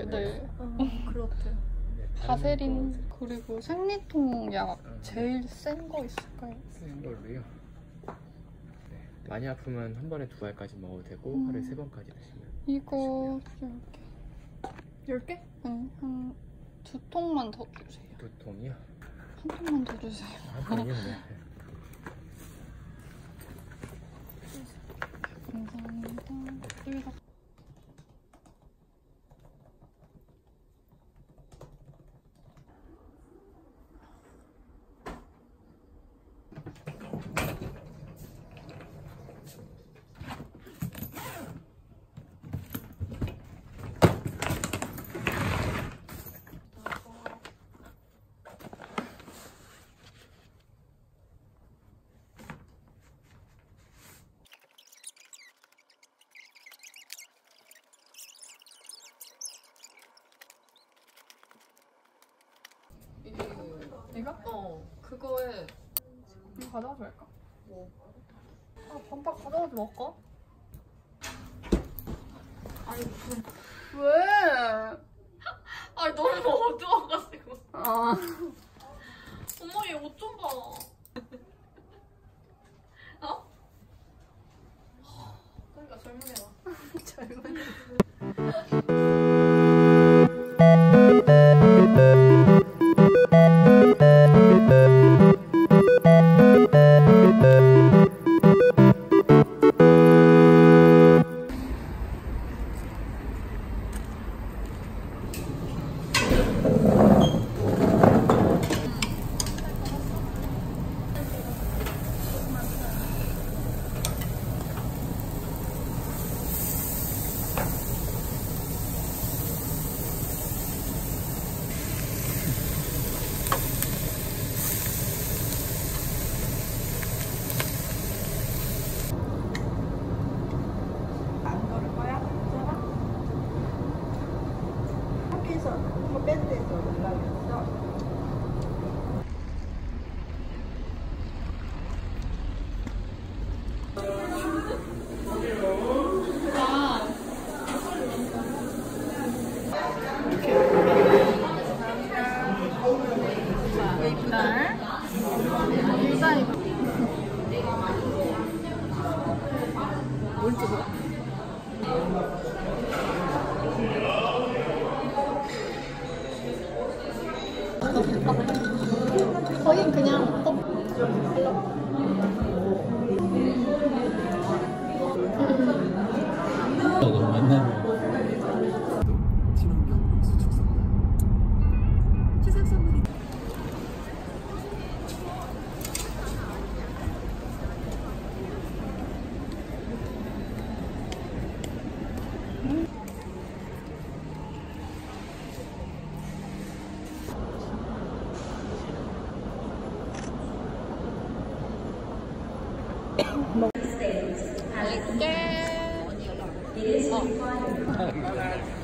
건조하게 네. 그렇대요. 바세린 그리고 생리통 약 제일 센 거 있을까요? 쓰는 걸로요. 네. 많이 아프면 한 번에 두 알까지 먹어도 되고 음. 하루에 세 번까지 드시면 이거 이렇게 10개? 응, 한두 통만 더 주세요. 두 통이요. 한 통만 더 주세요. 한 통이요. 네. 감사합니다. 이거? 어. 그거에 이거 가져가지 말까? 뭐? 아, 반박 가져가지 말까? 아니 무슨 왜? 아니 너무 어두워가지고 아 엄마 얘옷 좀 봐.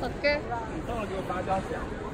어떻게? All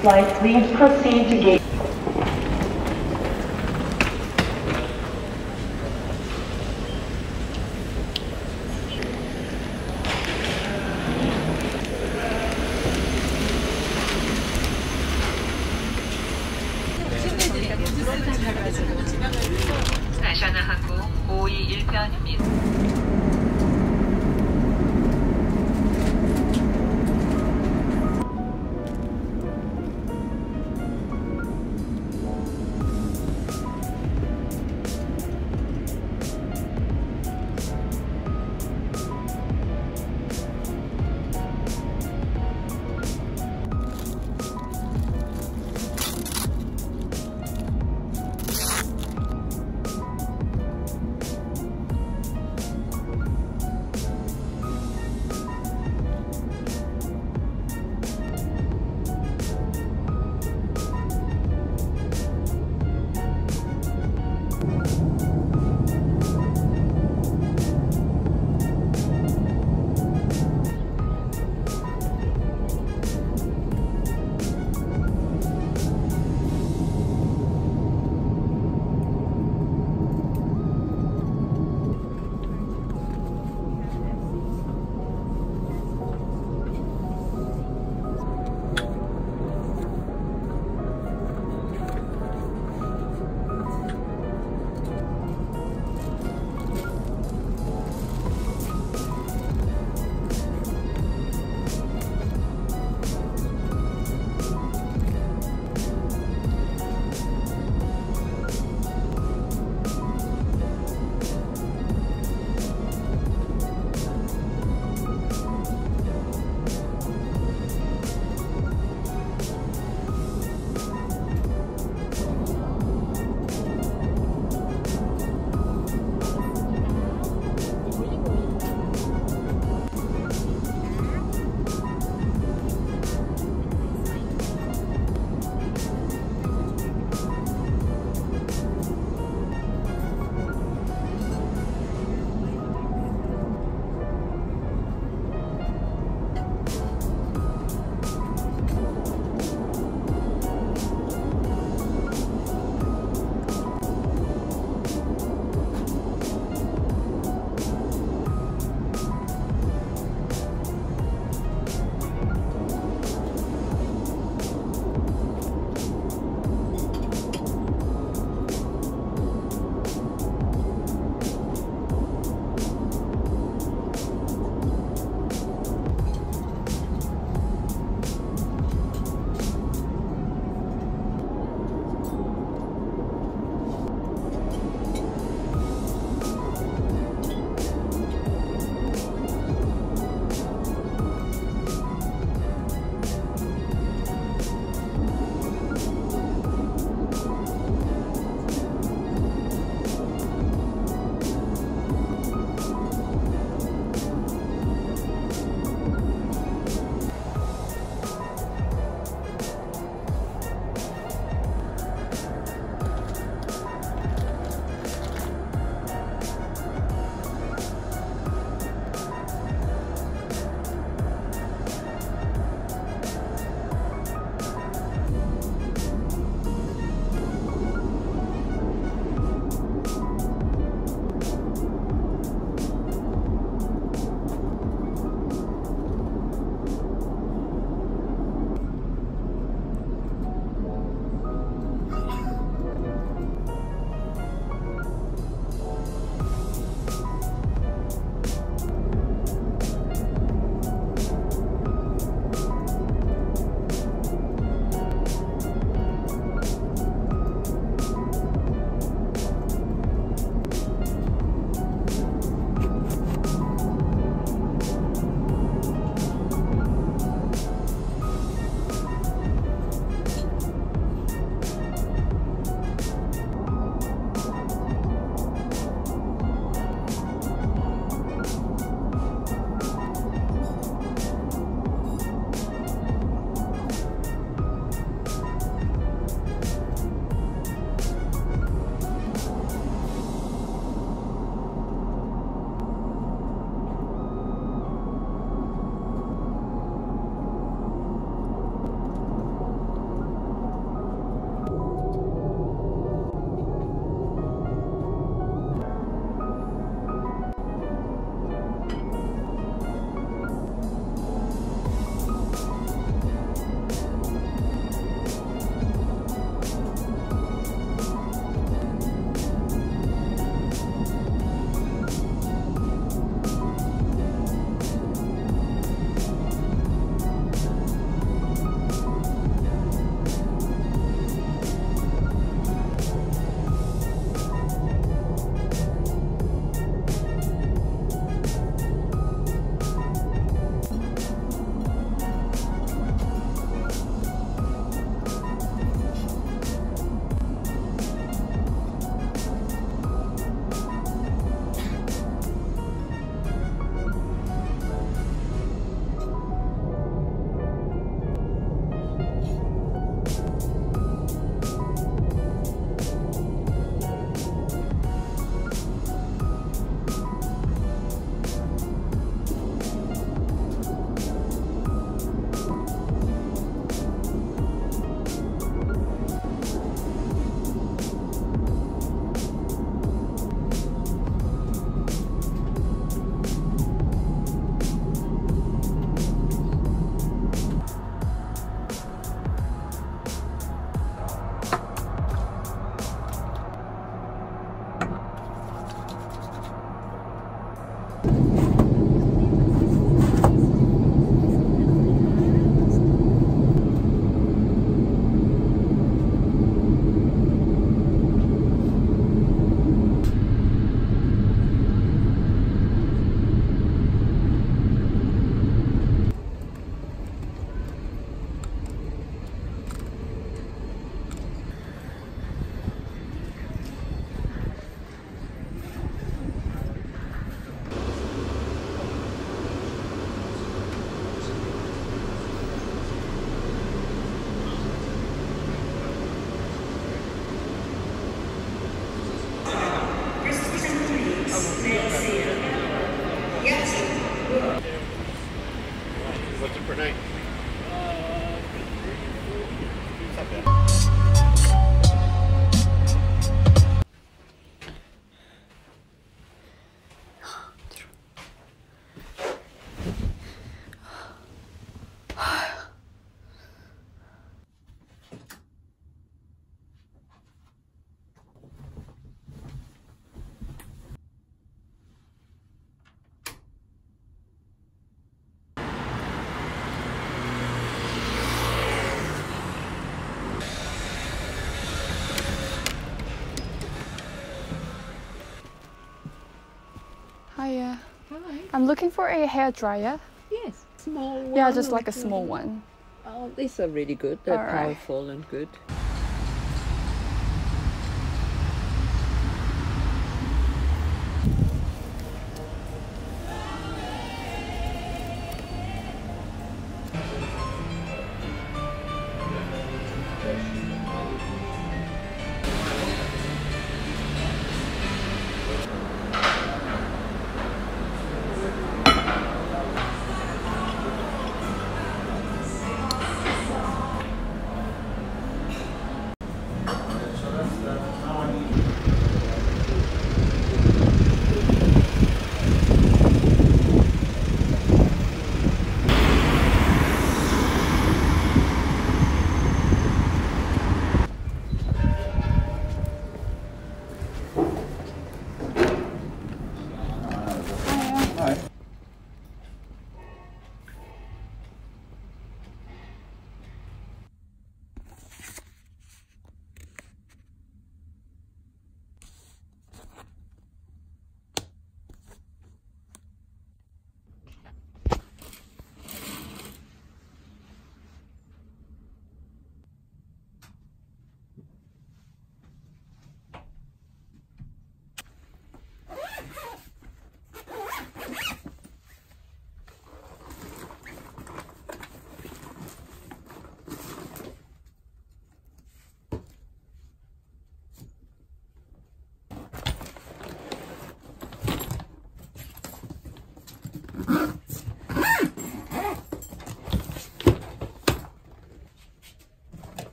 Flight, please proceed to gate. I'm looking for a hair dryer. Yes, small one. Yeah, just like a small one. Oh, these are really good. They're All right. powerful and good.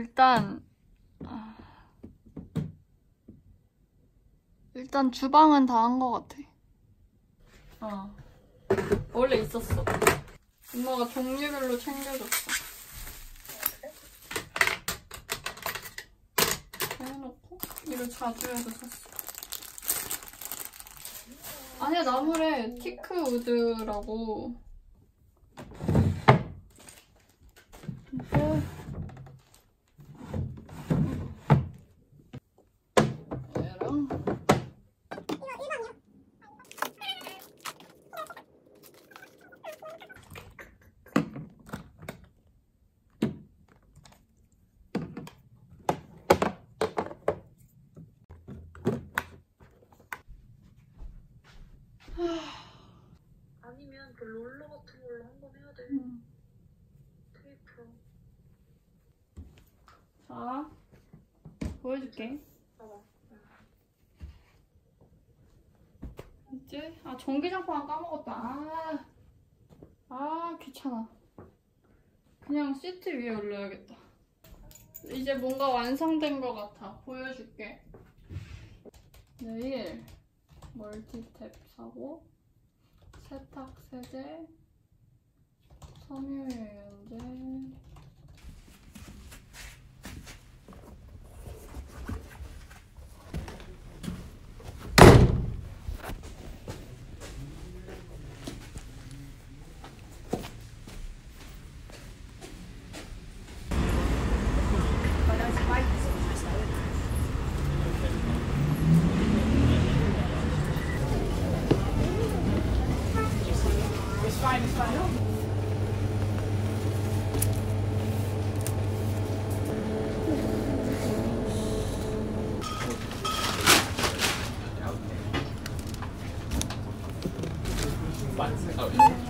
일단 아, 일단 주방은 다 한 것 같아. 어. 원래 있었어. 엄마가 종류별로 챙겨줬어. 해놓고 이거 자주 해서 샀어. 아니야 나물에 티크 우드라고. 이제 아니면 그 롤러 같은 걸로 한 번 해야 돼. 음. 테이프. 자 보여줄게. 봐봐. 이제 아 전기장판 까먹었다. 아, 아 귀찮아. 그냥 시트 위에 올려야겠다. 이제 뭔가 완성된 것 같아. 보여줄게. 내일 멀티탭 사고 세탁 세제 섬유유연제 One second. Okay.